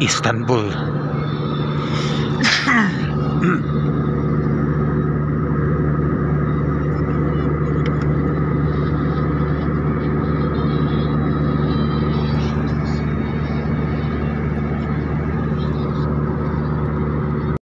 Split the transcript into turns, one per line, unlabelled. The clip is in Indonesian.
Istanbul.